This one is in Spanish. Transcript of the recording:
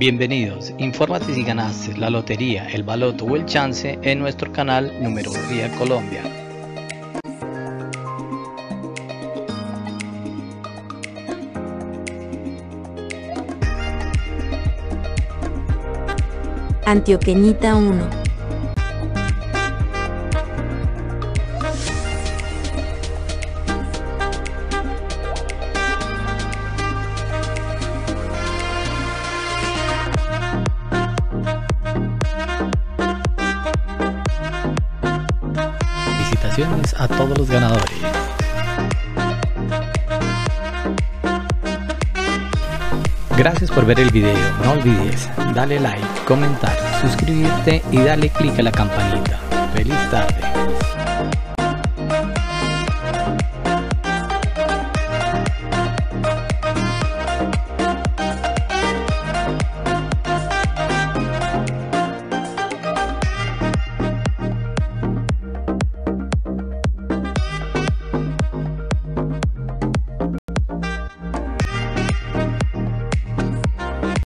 Bienvenidos, infórmate si ganaste la lotería, el baloto o el chance en nuestro canal Numerología Colombia. Antioqueñita 1 A todos los ganadores. Gracias por ver el video, no olvides darle like, comentar, suscribirte y darle click a la campanita. Feliz tarde.